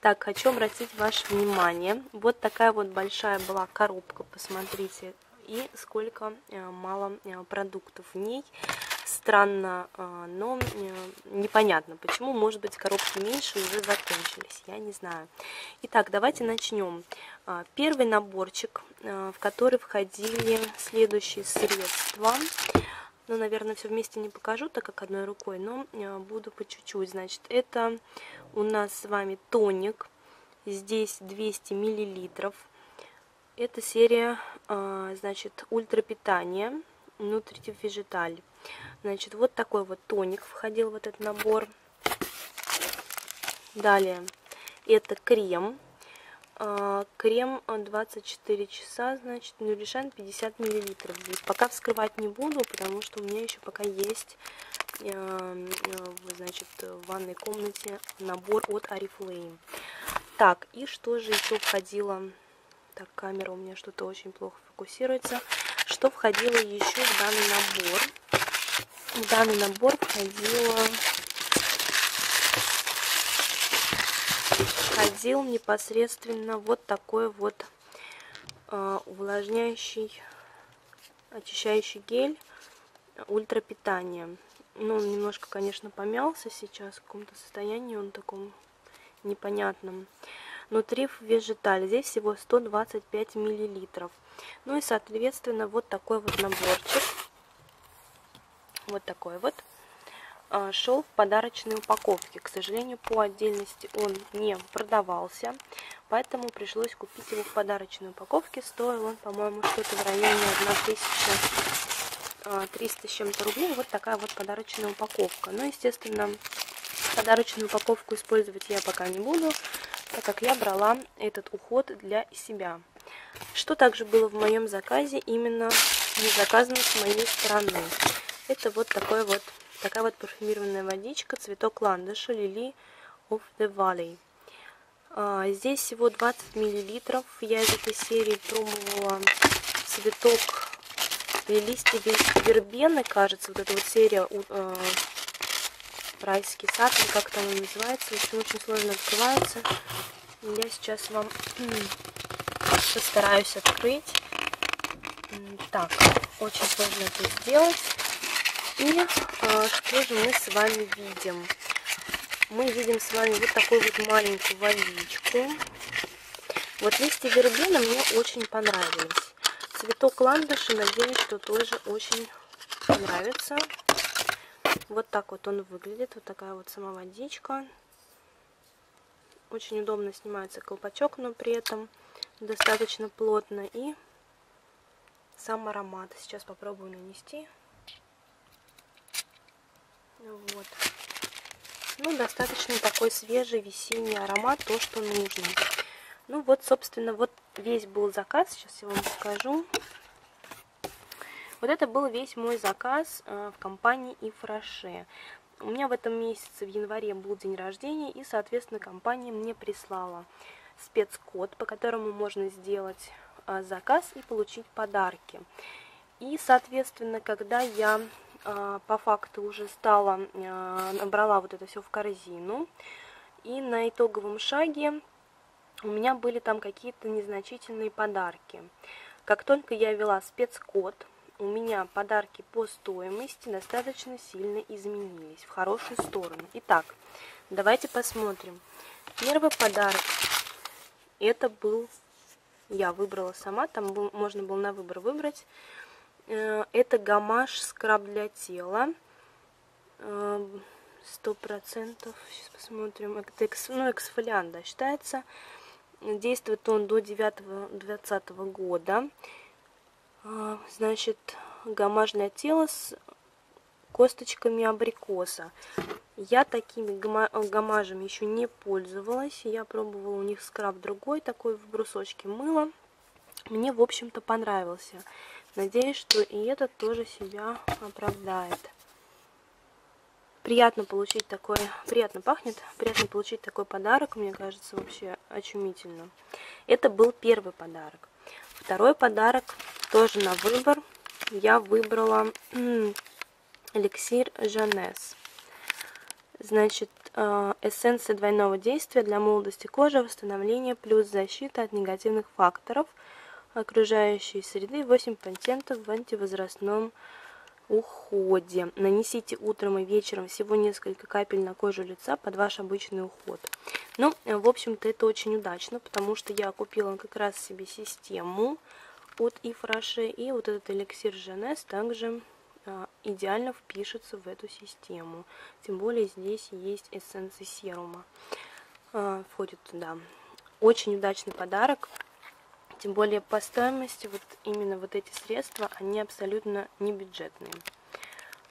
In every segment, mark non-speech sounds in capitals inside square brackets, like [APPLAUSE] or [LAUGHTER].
Так, хочу обратить ваше внимание. Вот такая вот большая была коробка, посмотрите. И сколько э, мало э, продуктов в ней. Странно, э, но непонятно, почему, может быть, коробки меньше уже закончились, я не знаю. Итак, давайте начнем. Первый наборчик, в который входили следующие средства ну, наверное, все вместе не покажу, так как одной рукой, но буду по чуть-чуть. Значит, это у нас с вами тоник. Здесь 200 миллилитров. Это серия, э, значит, ультрапитание Nutritive Vegetal. Значит, вот такой вот тоник входил в этот набор. Далее, это крем а, крем 24 часа, значит, Нуришан 50 миллилитров. Пока вскрывать не буду, потому что у меня еще пока есть, значит, в ванной комнате набор от Oriflame. Так, и что же еще входило? Так, камера у меня что-то очень плохо фокусируется. Что входило еще в данный набор? В данный набор входило входил непосредственно вот такой вот э, увлажняющий, очищающий гель ультрапитания. Ну, он немножко, конечно, помялся сейчас, в каком-то состоянии он таком непонятном. Нутриф Вежиталь, здесь всего 125 миллилитров. Ну и, соответственно, вот такой вот наборчик. Вот такой вот. А, шел в подарочной упаковке. К сожалению, по отдельности он не продавался, поэтому пришлось купить его в подарочной упаковке. Стоил он, по-моему, что-то в районе 1300 с чем-то рублей. Вот такая вот подарочная упаковка. Но, естественно, подарочную упаковку использовать я пока не буду, так как я брала этот уход для себя. Что также было в моем заказе, именно не заказано с моей стороны. Это вот такой вот Такая вот парфюмированная водичка, цветок ландыша, Лили of the Valley. А, здесь всего 20 миллилитров. Я из этой серии пробовала цветок или листья вербены, кажется, вот эта вот серия э, райский сад, как там называется, очень, очень сложно открывается. Я сейчас вам [CLEARS THROAT] постараюсь открыть. Так, очень сложно это сделать. И а, что же мы с вами видим? Мы видим с вами вот такую вот маленькую водичку. Вот листья вербена мне очень понравились. Цветок ландыша, надеюсь, что тоже очень понравится. Вот так вот он выглядит. Вот такая вот сама водичка. Очень удобно снимается колпачок, но при этом достаточно плотно. И сам аромат. Сейчас попробую нанести. Вот. Ну, достаточно такой свежий весенний аромат, то, что нужно. Ну, вот, собственно, вот весь был заказ. Сейчас я вам покажу. Вот это был весь мой заказ э, в компании Ифраше. У меня в этом месяце, в январе, был день рождения, и, соответственно, компания мне прислала спецкод, по которому можно сделать э, заказ и получить подарки. И, соответственно, когда я а, по факту уже стала, набрала вот это все в корзину. И на итоговом шаге у меня были там какие-то незначительные подарки. Как только я ввела спецкод, у меня подарки по стоимости достаточно сильно изменились в хорошую сторону. Итак, давайте посмотрим. Первый подарок, это был, я выбрала сама, там был, можно было на выбор выбрать. Э, это гамаш скраб для тела. Э, сто процентов. Сейчас посмотрим. Это экс, ну, эксфолиант, да, считается. Действует он до 9-20 года. Э, значит, гамаш для тела с косточками абрикоса. Я такими гамажами еще не пользовалась. Я пробовала у них скраб другой, такой в брусочке мыла. Мне, в общем-то, понравился. Надеюсь, что и этот тоже себя оправдает. Приятно получить такой, приятно пахнет, приятно получить такой подарок, мне кажется, вообще очумительно. Это был первый подарок. Второй подарок тоже на выбор. Я выбрала эликсир Жанес. Значит, э, эссенция двойного действия для молодости кожи, восстановления плюс защита от негативных факторов окружающей среды, 8 патентов в антивозрастном уходе. Нанесите утром и вечером всего несколько капель на кожу лица под ваш обычный уход. Ну, в общем-то, это очень удачно, потому что я купила как раз себе систему от Ифраше, и вот этот эликсир Женес также а, идеально впишется в эту систему. Тем более здесь есть эссенции серума. А, входит туда. Очень удачный подарок. Тем более по стоимости вот именно вот эти средства, они абсолютно не бюджетные.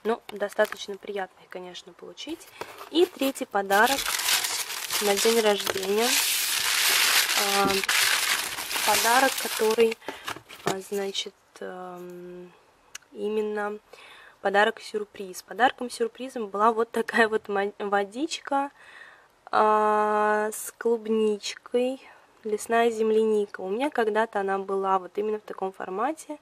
Но достаточно приятно их, конечно, получить. И третий подарок на день рождения. А, подарок, который, значит, эм, именно подарок-сюрприз. Подарком-сюрпризом была вот такая вот водичка а, с клубничкой, лесная земляника. У меня когда-то она была вот именно в таком формате.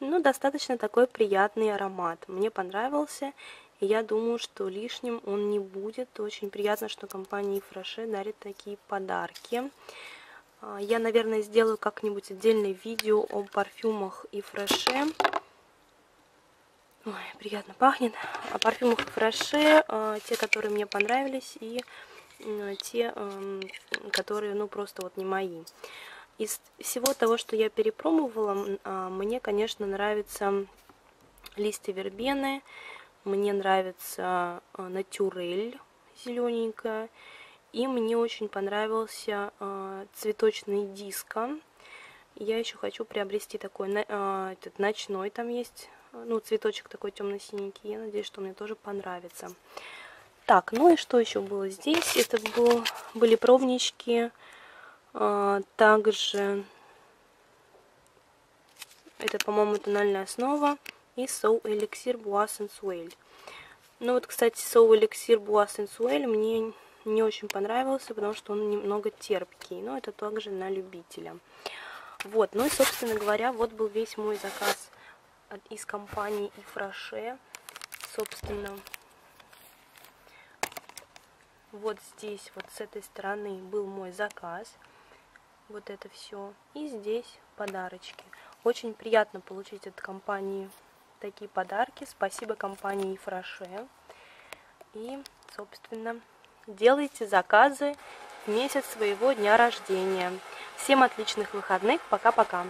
Ну, достаточно такой приятный аромат. Мне понравился, я думаю, что лишним он не будет. Очень приятно, что компания Фраше дарит такие подарки. А, я, наверное, сделаю как-нибудь отдельное видео о парфюмах и фреше. Ой, приятно пахнет. О парфюмах Фраше, э, те, которые мне понравились, и те, э, которые, ну, просто вот не мои. Из всего того, что я перепробовала, э, мне, конечно, нравится листья вербены, мне нравится э, натюрель зелененькая, и мне очень понравился э, цветочный диско. Я еще хочу приобрести такой, э, этот ночной, там есть ну, цветочек такой темно-синенький. Я надеюсь, что мне тоже понравится. Так, ну и что еще было здесь? Это был, были пробнички. Также это, по-моему, тональная основа. И Soul Elixir Bois Sensuel. Ну вот, кстати, Soul Elixir Bois Sensuel мне не очень понравился, потому что он немного терпкий. Но это также на любителя. Вот, ну и, собственно говоря, вот был весь мой заказ из компании Ифраше. Собственно, вот здесь, вот с этой стороны был мой заказ. Вот это все. И здесь подарочки. Очень приятно получить от компании такие подарки. Спасибо компании Ифраше. И, собственно, делайте заказы в месяц своего дня рождения. Всем отличных выходных. Пока-пока.